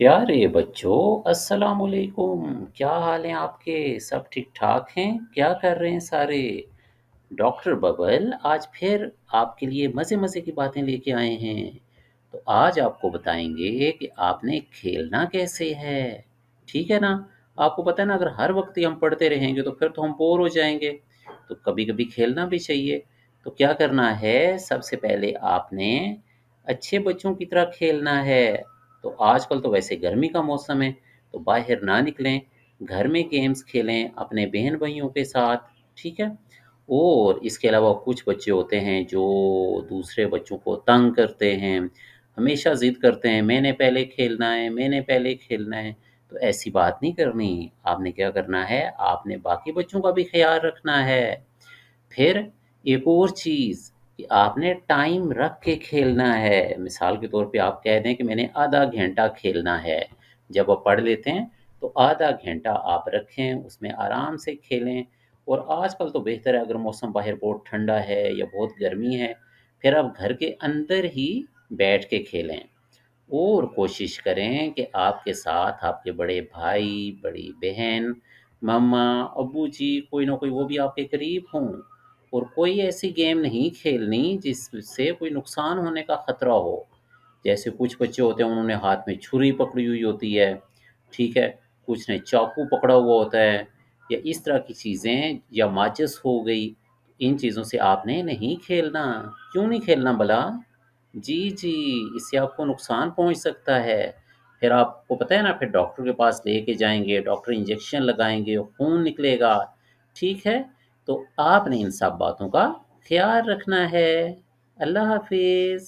प्यारे बच्चों, अस्सलाम वालेकुम क्या हाल है आपके? सब ठीक ठाक हैं? क्या कर रहे हैं सारे? डॉक्टर बबल, आज फिर आपके लिए मज़े मज़े की बातें लेके आए हैं। तो आज आपको बताएँगे कि आपने खेलना कैसे है। ठीक है ना? आपको पता है ना, अगर हर वक्त ही हम पढ़ते रहेंगे तो फिर तो हम बोर हो जाएँगे। तो कभी कभी खेलना भी चाहिए। तो क्या करना है? सबसे पहले आपने अच्छे बच्चों की तरह खेलना है। तो आजकल तो वैसे गर्मी का मौसम है तो बाहर ना निकलें, घर में गेम्स खेलें, अपने बहन भाइयों के साथ, ठीक है? और इसके अलावा कुछ बच्चे होते हैं जो दूसरे बच्चों को तंग करते हैं, हमेशा ज़िद करते हैं, मैंने पहले खेलना है, मैंने पहले खेलना है तो ऐसी बात नहीं करनी। आपने क्या करना है? आपने बाकी बच्चों का भी ख्याल रखना है। फिर एक और चीज़ कि आपने टाइम रख के खेलना है। मिसाल के तौर पे आप कह दें कि मैंने आधा घंटा खेलना है। जब आप पढ़ लेते हैं तो आधा घंटा आप रखें, उसमें आराम से खेलें। और आजकल तो बेहतर है, अगर मौसम बाहर बहुत ठंडा है या बहुत गर्मी है, फिर आप घर के अंदर ही बैठ के खेलें। और कोशिश करें कि आपके साथ आपके बड़े भाई, बड़ी बहन, मम्मा अबू जी, कोई ना कोई वो भी आपके करीब हों। और कोई ऐसी गेम नहीं खेलनी जिससे कोई नुकसान होने का ख़तरा हो जैसे कुछ बच्चे होते हैं उन्होंने हाथ में छुरी पकड़ी हुई होती है ठीक है कुछ ने चाकू पकड़ा हुआ होता है या इस तरह की चीज़ें या माचिस हो गई इन चीज़ों से आपने नहीं खेलना क्यों नहीं खेलना भला जी, जी, इससे आपको नुकसान पहुँच सकता है। फिर आपको पता है ना फिर डॉक्टर के पास लेके जाएँगे, डॉक्टर इंजेक्शन लगाएँगे, खून निकलेगा, ठीक है? तो आपने इन सब बातों का ख़्याल रखना है। अल्लाह हाफ़िज़।